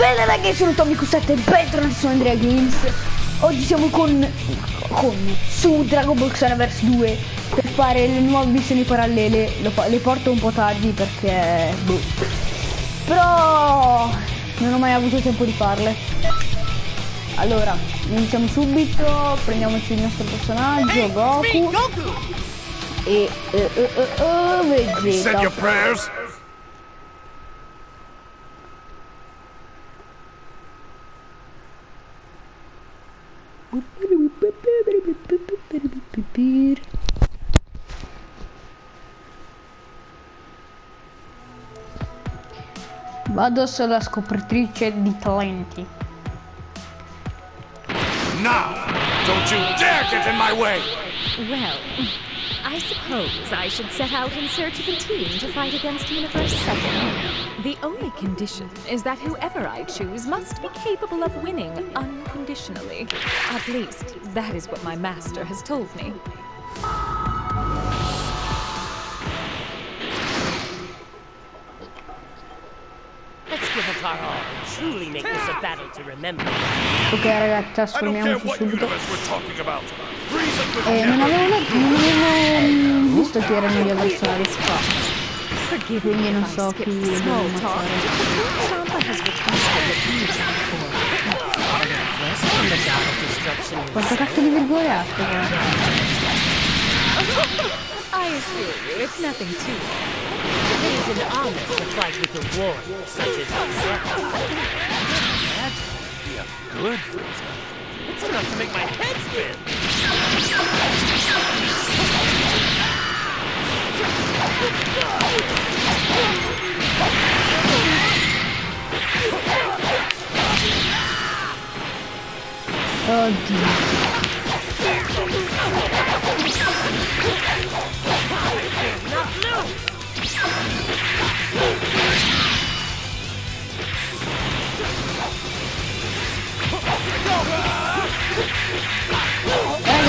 Bene ragazzi, sono Tommy Costette e bentornati su Andrea Games. Oggi siamo con, con su Dragon Ball Xenoverse 2 Per fare le nuove missioni parallele. Fa, Le porto un po' tardi perché... Boh. Però... Non ho mai avuto tempo di farle. Allora, iniziamo subito Prendiamoci il nostro personaggio, Goku. E... Uh, uh, uh, uh, Vegeta Vado sulla scopritrice di talenti. Now, don't you dare get in my way! Well, I suppose I should set out in search of a team to fight against Universe 7. The only condition is that whoever I choose must be capable of winning unconditionally. At least, that is what my master has told me. Ok ragazzi, trasformiamoci subito. Eh, non avevo, non avevo visto chi erano gli avversari. Quindi non so chi devo ammazzare. Quanto cazzo di virgole ha sto I assure you, it's nothing to it is an honor to fight with a warrior such as yourself. That would be a good Frieza. It's enough to make my head spin. Oh,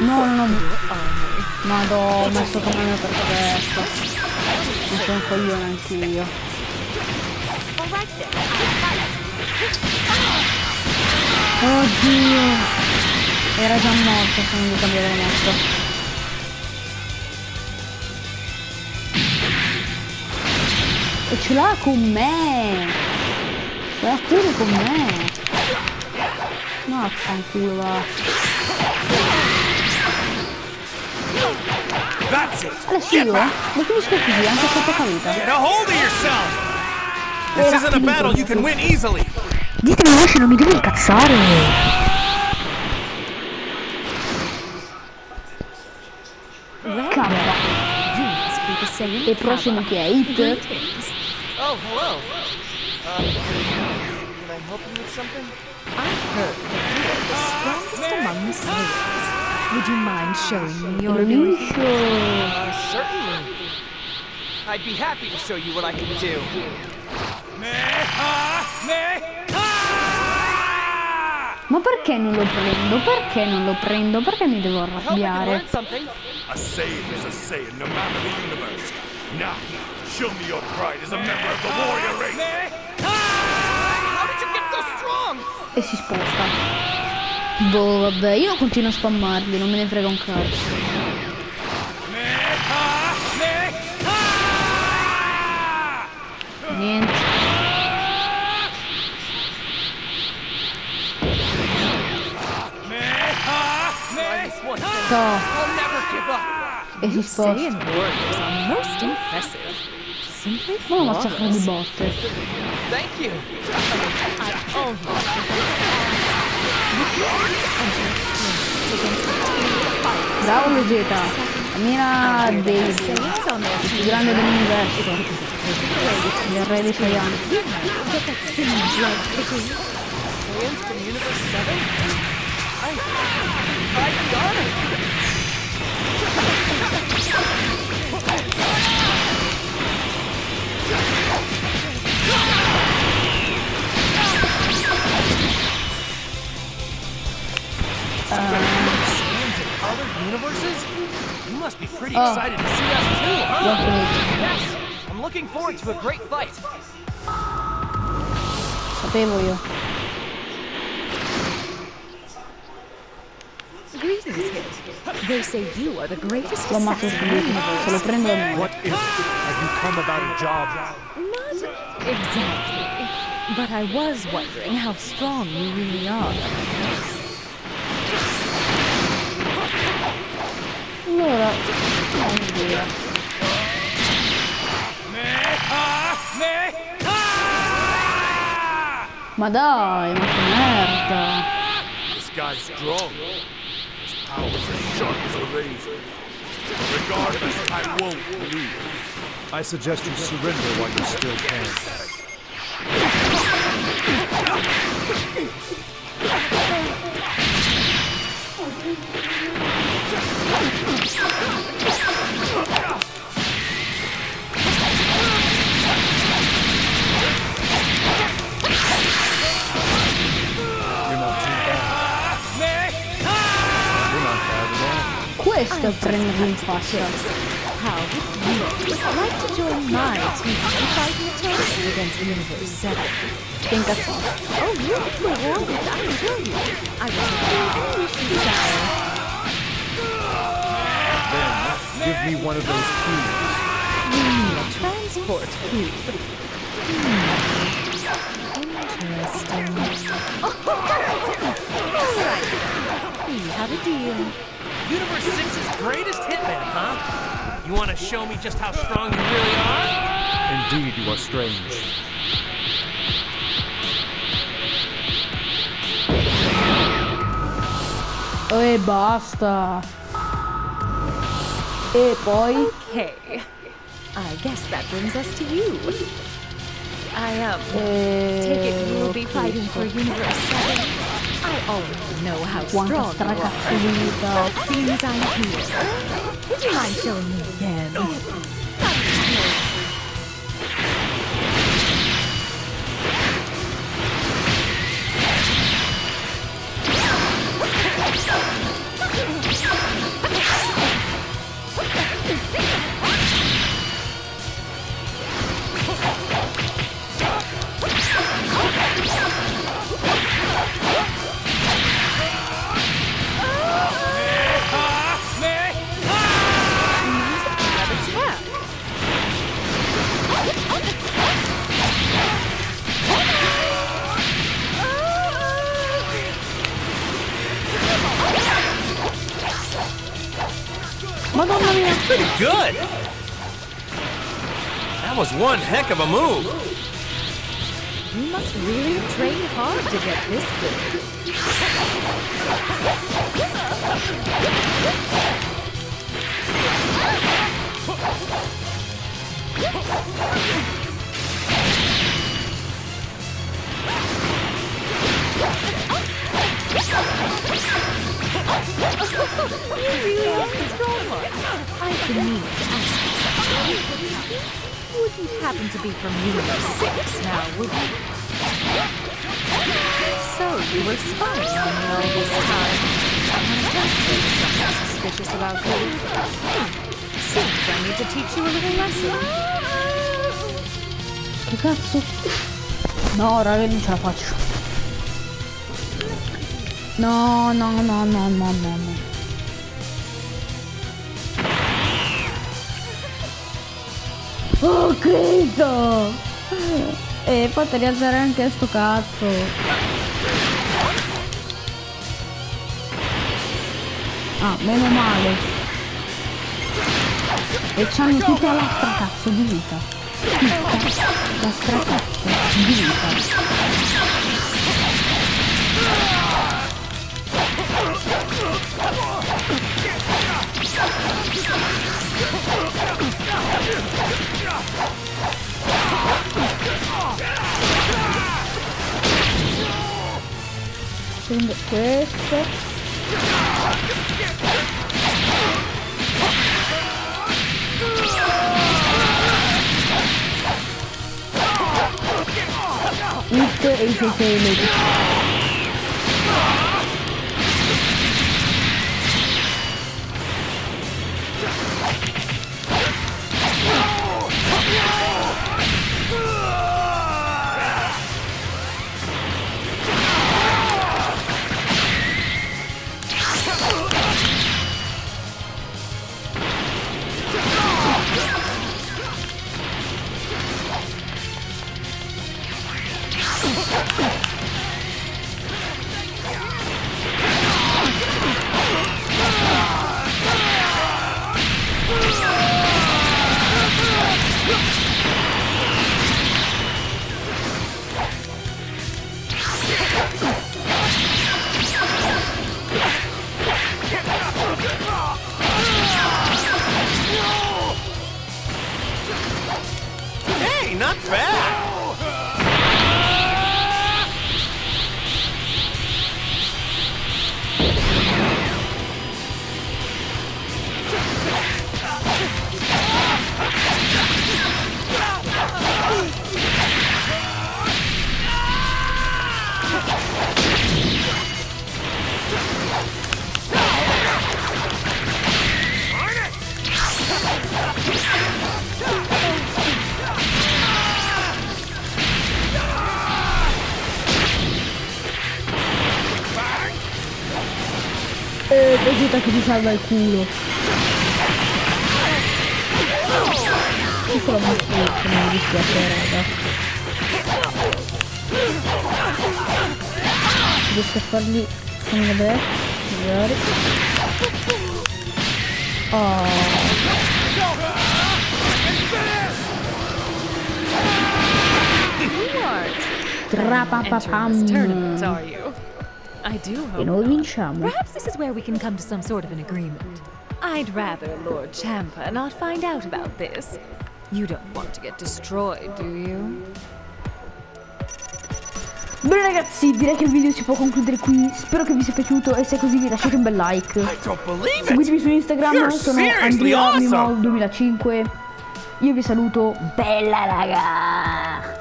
No, no, no. Vado, ho messo come me per questo. Non sono un coglione anch'io. Oddio. Era già morto se non devo cambiare mosso. E ce l'ha con me! Ce l'ha pure con me! No, tranquillo va. Adesso io lo finisco così, anche se poca vita. Get a hold of yourself! This isn't a battle you can win easily! Ditemi voi se non mi devo incazzare! Camera. E prossimo che è Hit. Oh, hello. Uh, can I help you with something? Are the strongest among the Saiyans. Would you mind showing me your ability? Uh, certainly. I'd be happy to show you what I can do. Ma perché non lo prendo? Perché non lo prendo? Perché mi devo arrabbiare? A Saiyan is a Saiyan no matter the universe. Now, Show me your pride as a member of the warrior race! E si sposta. Boh, vabbè, io continuo a spammarli, non me ne frega un cazzo. Niente. No. E si sposta. Simply non la massacro di botte. Thank you. Bravo Vegeta, mina dei più grande dell'universo, il re dei Saiyan. I fight the honor! Must be pretty Oh. excited to see us too, huh? Yes! I'm looking forward to a great fight. Sapevo io. Greetings, Hit. They say you are the greatest assassin in the subito. universe. Se lo prendo è mio. What is it? Have you come about a job? Not exactly. But I was wondering how strong you really are. Allora, non idea. Ma dai, ma che merda. This guy's strong. His powers are sharp as a razor. Regardless, I won't lose. I suggest you surrender while you still can. Questo è prenderlo in. How would you like to join my team in fighting a tournament against Universe 7? Che incazzato. Oh, you're rewarded. I assure you. I will fulfill any wish you desire. Give me one of those keys. You mean a transport cube? Hmm. Interesting. All right. We have a deal. Universe 6's greatest hitman, huh? You want to show me just how strong you really are? Indeed, you are strange. E basta. E poi... Okay. I guess that brings us to you. I um take it Eh, you'll be fighting for Universe 7. I already know how strong you are. di vita. But seems I'm here. Would you mind showing me again? Pretty good. That was one heck of a move. You must really trained hard to get this good. Been meaning to ask you. You wouldn't happen to be from Universe 6 now, would you? So you were spying on me all this time. I don't think something suspicious about you. Hmm. Seems I need to teach you a little lesson. Che cazzo? No, raga, non ce la faccio. No, no, no, no, no, no, no. Oh, Cristo! E fate rialzare anche sto cazzo. Ah, meno male. E c'hanno tutta la stracazzo di vita. Tutta la stracazzo di vita. Secondo questo. Hit e i suoi failed. Hey, not bad. puta che ti salva il culo. Piccolo mascoletto, non mi dispiace raga. Riesco a fargli le vabbè, magari. Oh. Trapapapam. E hope noi vinciamo. Perhaps this is where we can come to some sort of an agreement. I'd rather Lord Champa not find out about this. You don't want to get destroyed, do you? Bene ragazzi, direi che il video si può concludere qui. Spero che vi sia piaciuto e se è così vi lasciate un bel like. I don't believe it. Seguitemi su Instagram, You're sono seriously awesome. Andrea 2005. Io vi saluto, bella raga!